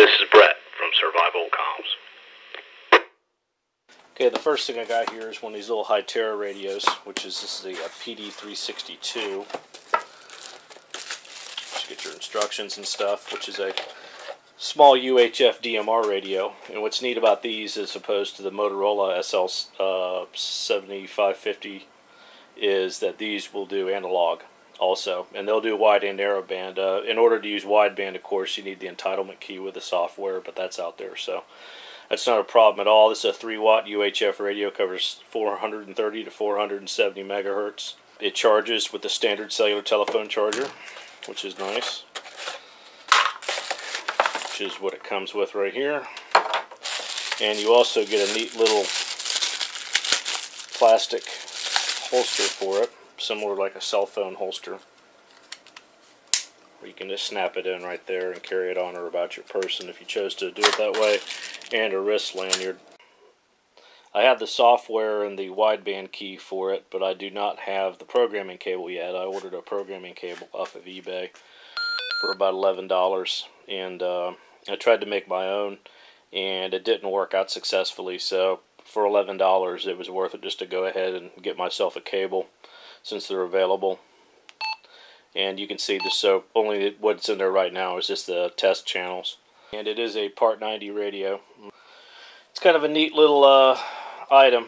This is Brett from Survival Comms. Okay, the first thing I got here is one of these little Hytera radios, which is this is the uh, PD362. Just get your instructions and stuff, which is a small UHF DMR radio. And what's neat about these, as opposed to the Motorola SL uh, 7550, is that these will do analog also, and they'll do wide and narrow band. Uh, in order to use wideband, of course, you need the entitlement key with the software, but that's out there, so that's not a problem at all. This is a 3 watt UHF radio, covers 430 to 470 megahertz. It charges with the standard cellular telephone charger, which is nice, which is what it comes with right here. And you also get a neat little plastic holster for it, similar like a cell phone holster. Where you can just snap it in right there and carry it on or about your person if you chose to do it that way, and a wrist lanyard. I have the software and the wideband key for it, but I do not have the programming cable yet. I ordered a programming cable off of eBay for about $11, and uh, I tried to make my own, and it didn't work out successfully, so for $11 it was worth it just to go ahead and get myself a cable since they're available. And you can see the soap. only what's in there right now is just the test channels. And it is a part 90 radio. It's kind of a neat little uh, item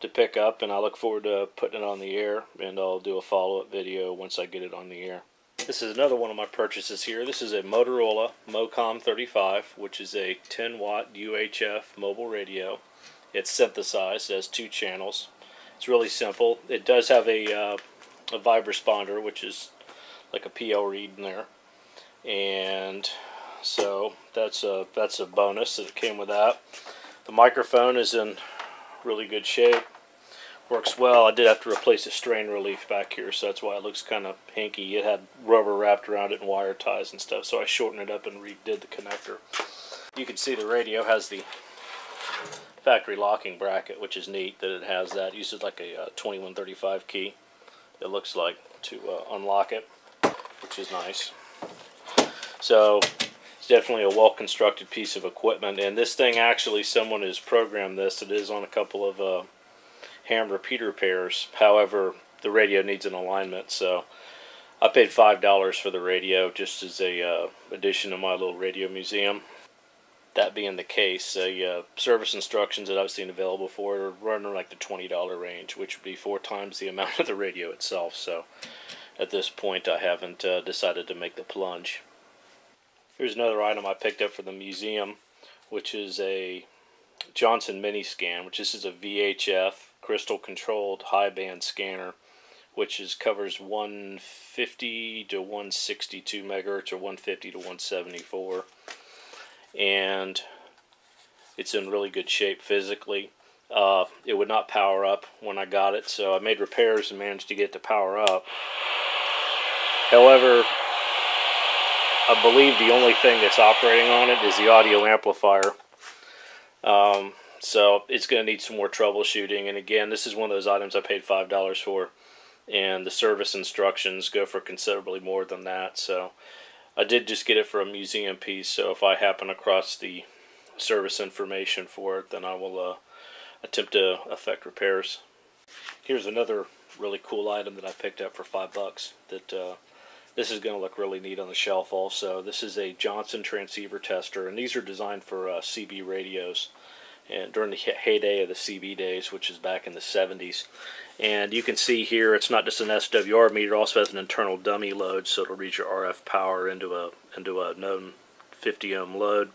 to pick up and I look forward to putting it on the air and I'll do a follow-up video once I get it on the air. This is another one of my purchases here. This is a Motorola MoCom 35 which is a 10 watt UHF mobile radio it's synthesized, has two channels. It's really simple. It does have a, uh, a Vibrasponder, which is like a PL reed in there. And so that's a, that's a bonus that came with that. The microphone is in really good shape. Works well. I did have to replace the strain relief back here, so that's why it looks kind of hinky. It had rubber wrapped around it and wire ties and stuff, so I shortened it up and redid the connector. You can see the radio has the factory locking bracket, which is neat that it has that. It uses like a uh, 2135 key, it looks like, to uh, unlock it, which is nice. So it's definitely a well-constructed piece of equipment. And this thing actually, someone has programmed this. It is on a couple of uh, ham repeater pairs. However, the radio needs an alignment, so I paid five dollars for the radio just as a uh, addition to my little radio museum that being the case, the uh, service instructions that I've seen available for it are running like the $20 range, which would be four times the amount of the radio itself. So at this point, I haven't uh, decided to make the plunge. Here's another item I picked up for the museum, which is a Johnson Mini Scan, which this is a VHF crystal controlled high band scanner, which is covers 150 to 162 megahertz or 150 to 174 and it's in really good shape physically. Uh, it would not power up when I got it, so I made repairs and managed to get it to power up. However, I believe the only thing that's operating on it is the audio amplifier. Um, so it's going to need some more troubleshooting. And again, this is one of those items I paid $5 for. And the service instructions go for considerably more than that. So I did just get it for a museum piece, so if I happen across the service information for it, then I will uh, attempt to effect repairs. Here's another really cool item that I picked up for five bucks. That uh, this is going to look really neat on the shelf. Also, this is a Johnson transceiver tester, and these are designed for uh, CB radios and during the heyday of the CB days, which is back in the 70s. And you can see here it's not just an SWR meter, it also has an internal dummy load, so it'll read your RF power into a into a known 50 ohm load.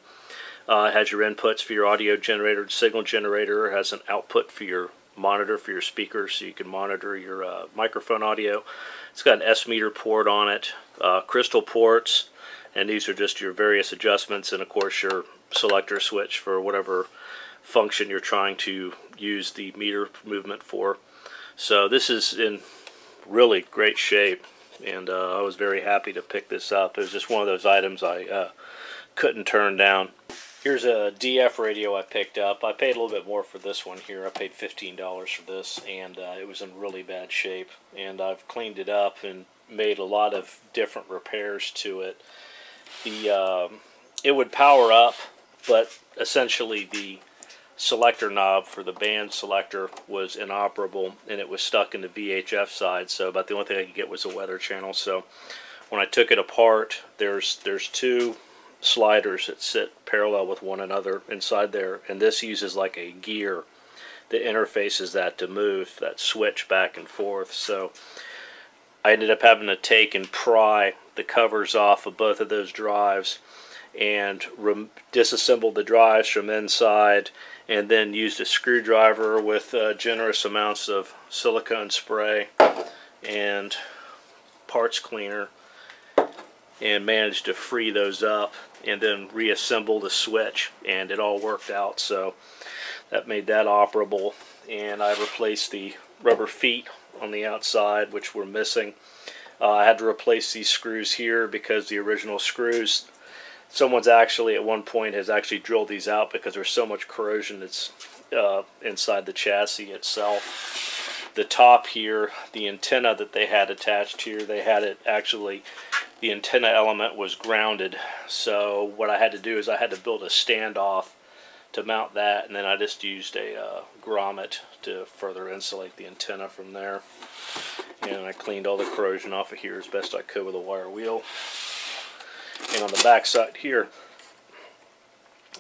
Uh, it has your inputs for your audio generator, signal generator. It has an output for your monitor for your speakers, so you can monitor your uh, microphone audio. It's got an S meter port on it, uh, crystal ports, and these are just your various adjustments, and of course your selector switch for whatever function you're trying to use the meter movement for. So this is in really great shape and uh, I was very happy to pick this up. It was just one of those items I uh, couldn't turn down. Here's a DF radio I picked up. I paid a little bit more for this one here. I paid $15 for this and uh, it was in really bad shape and I've cleaned it up and made a lot of different repairs to it. The um, it would power up, but essentially the selector knob for the band selector was inoperable and it was stuck in the VHF side. So about the only thing I could get was a weather channel. So when I took it apart, there's there's two sliders that sit parallel with one another inside there, and this uses like a gear that interfaces that to move that switch back and forth. So I ended up having to take and pry the covers off of both of those drives and disassembled the drives from inside and then used a screwdriver with uh, generous amounts of silicone spray and parts cleaner and managed to free those up and then reassemble the switch and it all worked out. So that made that operable. And I replaced the rubber feet on the outside which were missing. Uh, I had to replace these screws here because the original screws someone's actually at one point has actually drilled these out because there's so much corrosion that's uh, inside the chassis itself. The top here, the antenna that they had attached here, they had it actually, the antenna element was grounded. So what I had to do is I had to build a standoff to mount that, and then I just used a uh, grommet to further insulate the antenna from there. And I cleaned all the corrosion off of here as best I could with a wire wheel. And on the back side here,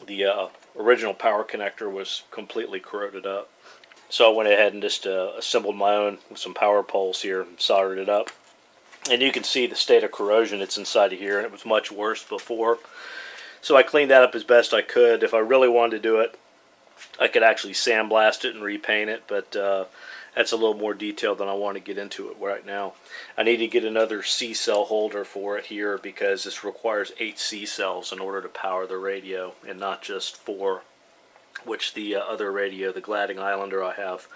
the uh, original power connector was completely corroded up. So I went ahead and just uh, assembled my own with some power poles here and soldered it up. And you can see the state of corrosion that's inside of here, and it was much worse before. So I cleaned that up as best I could. If I really wanted to do it, I could actually sandblast it and repaint it, but uh, that's a little more detail than I want to get into it right now. I need to get another C cell holder for it here because this requires eight C cells in order to power the radio and not just four which the uh, other radio, the Gladding Islander I have,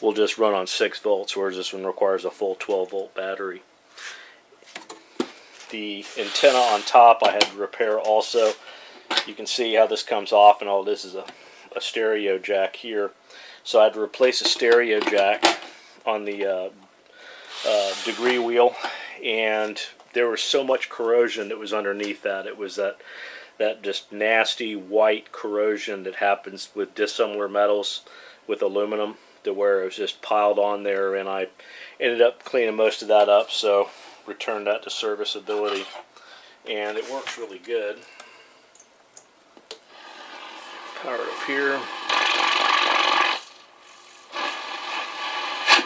will just run on 6 volts, whereas this one requires a full 12 volt battery. The antenna on top I had to repair also. You can see how this comes off and all this is a, a stereo jack here. So I had to replace a stereo jack on the uh, uh, degree wheel, and there was so much corrosion that was underneath that. It was that that just nasty white corrosion that happens with dissimilar metals with aluminum to where it was just piled on there and I ended up cleaning most of that up so returned that to serviceability and it works really good power up here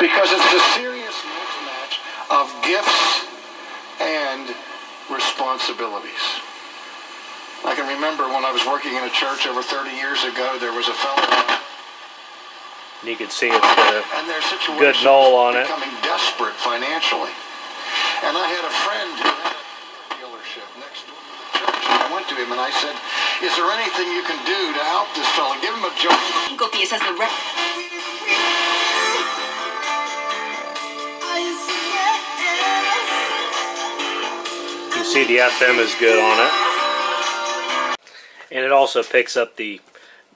because it's a serious mismatch of gifts and responsibilities. I can remember when I was working in a church over 30 years ago, there was a fellow. You could see it's got a and their situation good knoll on it. becoming desperate financially. And I had a friend who had a dealership next door to the church, and I went to him and I said, "Is there anything you can do to help this fellow? Give him a job." cinco piezas de see the FM is good on it. And it also picks up the,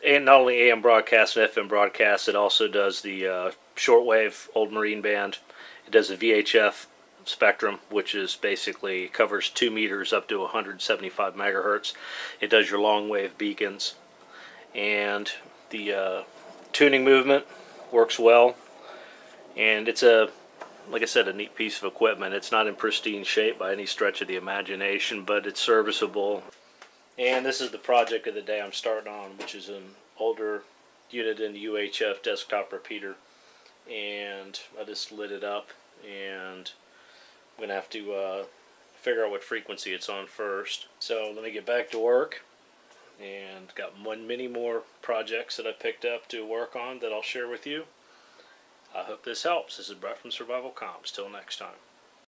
and not only AM broadcast and FM broadcast, it also does the uh, shortwave old marine band. It does a VHF spectrum, which is basically covers two meters up to 175 megahertz. It does your long wave beacons, and the uh, tuning movement works well. And it's a like I said, a neat piece of equipment. It's not in pristine shape by any stretch of the imagination, but it's serviceable. And this is the project of the day I'm starting on, which is an older unit in the UHF desktop repeater. And I just lit it up, and I'm going to have to uh, figure out what frequency it's on first. So let me get back to work. And got one many more projects that I picked up to work on that I'll share with you. I hope this helps. This is Brett from Survival Comms. Till next time.